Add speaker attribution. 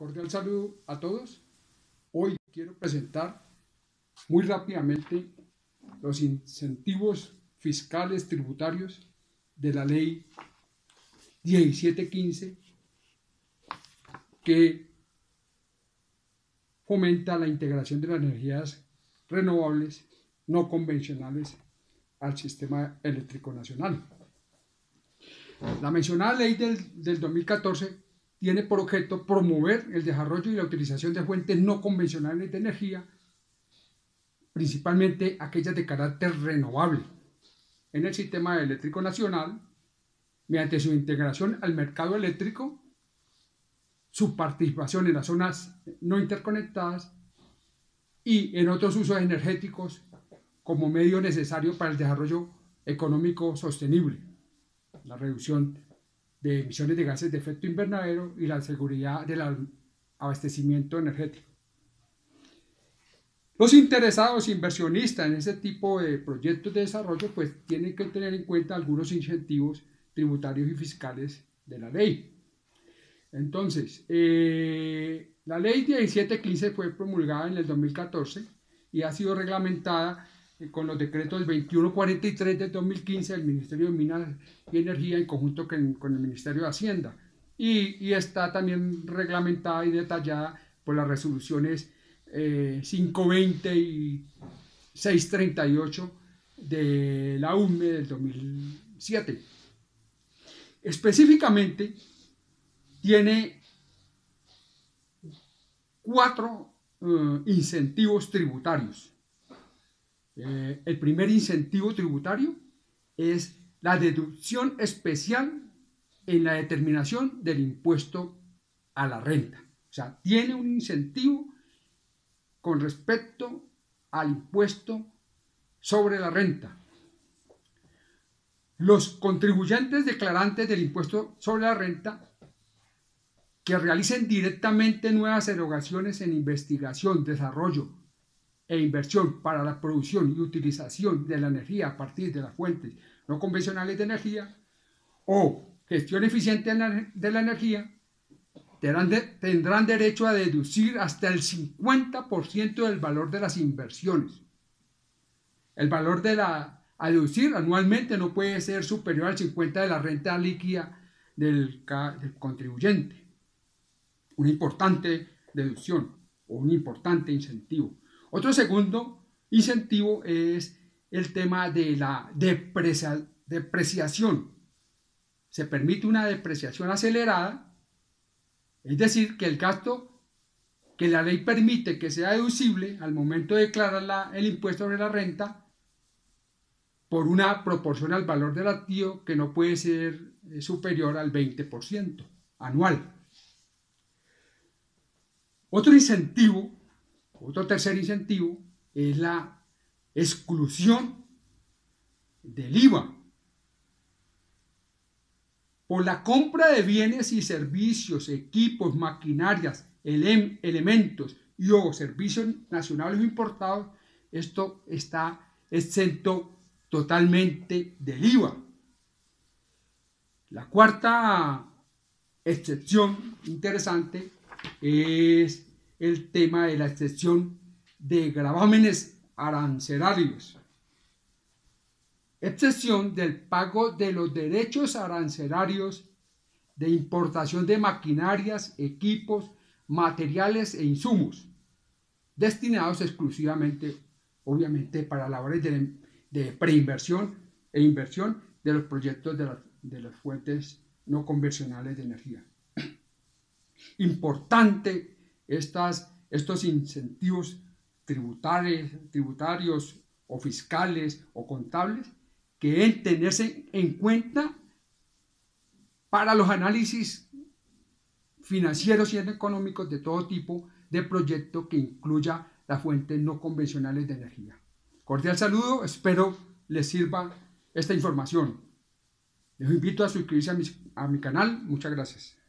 Speaker 1: Cordial saludo a todos. Hoy quiero presentar muy rápidamente los incentivos fiscales tributarios de la ley 1715 que fomenta la integración de las energías renovables no convencionales al sistema eléctrico nacional. La mencionada ley del, del 2014 tiene por objeto promover el desarrollo y la utilización de fuentes no convencionales de energía, principalmente aquellas de carácter renovable, en el sistema eléctrico nacional, mediante su integración al mercado eléctrico, su participación en las zonas no interconectadas y en otros usos energéticos como medio necesario para el desarrollo económico sostenible, la reducción de emisiones de gases de efecto invernadero y la seguridad del abastecimiento energético. Los interesados inversionistas en ese tipo de proyectos de desarrollo pues tienen que tener en cuenta algunos incentivos tributarios y fiscales de la ley. Entonces, eh, la ley 1715 fue promulgada en el 2014 y ha sido reglamentada con los decretos 2143 de 2015 del Ministerio de Minas y Energía en conjunto con, el Ministerio de Hacienda. Y, está también reglamentada y detallada por las resoluciones eh, 520 y 638 de la UME del 2007. Específicamente, tiene cuatro uh, incentivos tributarios eh, el primer incentivo tributario es la deducción especial en la determinación del impuesto a la renta. O sea, tiene un incentivo con respecto al impuesto sobre la renta. Los contribuyentes declarantes del impuesto sobre la renta que realicen directamente nuevas erogaciones en investigación, desarrollo, e inversión para la producción y utilización de la energía a partir de las fuentes no convencionales de energía o gestión eficiente de la energía, tendrán, derecho a deducir hasta el 50% del valor de las inversiones. El valor de la a deducir anualmente no puede ser superior al 50% de la renta líquida del, del contribuyente. Una importante deducción o un importante incentivo. Otro segundo incentivo es el tema de la depreciación. Se permite una depreciación acelerada, es decir, que el gasto que la ley permite que sea deducible al momento de declarar el impuesto sobre la renta por una proporción al valor del activo que no puede ser eh, superior al 20% anual. Otro incentivo otro tercer incentivo es la exclusión del IVA por la compra de bienes y servicios, equipos, maquinarias, elementos y o servicios nacionales importados, esto está exento totalmente del IVA. La cuarta excepción interesante es el tema de la excepción de gravámenes arancelarios. Excepción del pago de los derechos arancelarios de importación de maquinarias, equipos, materiales e insumos, destinados exclusivamente, obviamente, para labores de, de preinversión e inversión de los proyectos de, de las fuentes no convencionales de energía. Importante estas, estos incentivos tributarios, o fiscales o contables que deben tenerse en cuenta para los análisis financieros y económicos de todo tipo de proyecto que incluya las fuentes no convencionales de energía. Cordial saludo, espero les sirva esta información. Les invito a suscribirse a a mi canal. Muchas gracias.